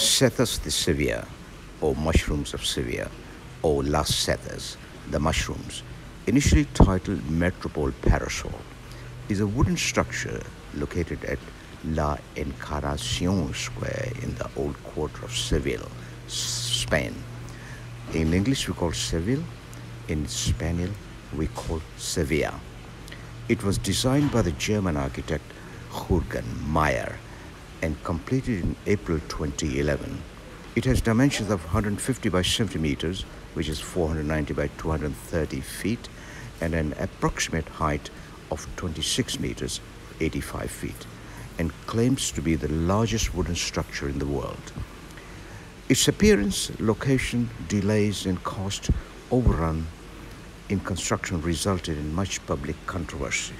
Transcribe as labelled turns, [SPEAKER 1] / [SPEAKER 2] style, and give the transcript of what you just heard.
[SPEAKER 1] Setas de Sevilla, or mushrooms of Sevilla, or Las Setas, the mushrooms, initially titled Metropol Parasol, is a wooden structure located at La Encarnacion Square in the old quarter of Seville, Spain. In English, we call Seville. In Spanish, we call Sevilla. It was designed by the German architect Jürgen Mayer and completed in April 2011. It has dimensions of 150 by 70 meters, which is 490 by 230 feet, and an approximate height of 26 meters, 85 feet, and claims to be the largest wooden structure in the world. Its appearance, location, delays, and cost overrun in construction resulted in much public controversy.